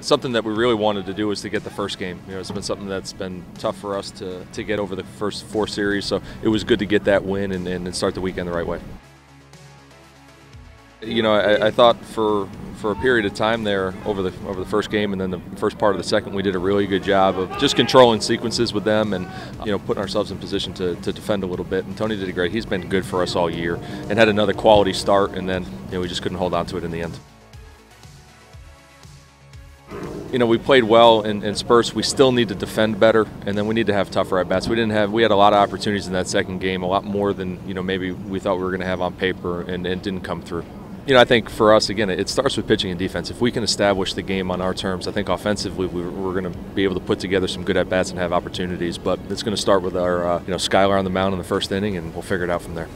Something that we really wanted to do was to get the first game. You know, it's been something that's been tough for us to, to get over the first four series, so it was good to get that win and, and start the weekend the right way. You know, I, I, thought for for a period of time there over the over the first game and then the first part of the second, we did a really good job of just controlling sequences with them and you know putting ourselves in position to, to defend a little bit. And Tony did a great. He's been good for us all year and had another quality start, and then you know we just couldn't hold on to it in the end you know, we played well in, in. We still need to defend better, and then we need to have tougher at bats. We didn't have. We had a lot of opportunities in that second game, a lot more than you know maybe we thought we were going to have on paper, and it didn't come through. You know, I think for us again, it starts with pitching and defense. If we can establish the game on our terms, I think offensively we're going to be able to put together some good at bats and have opportunities. But it's going to start with our uh, you know Skylar on the mound in the first inning, and we'll figure it out from there.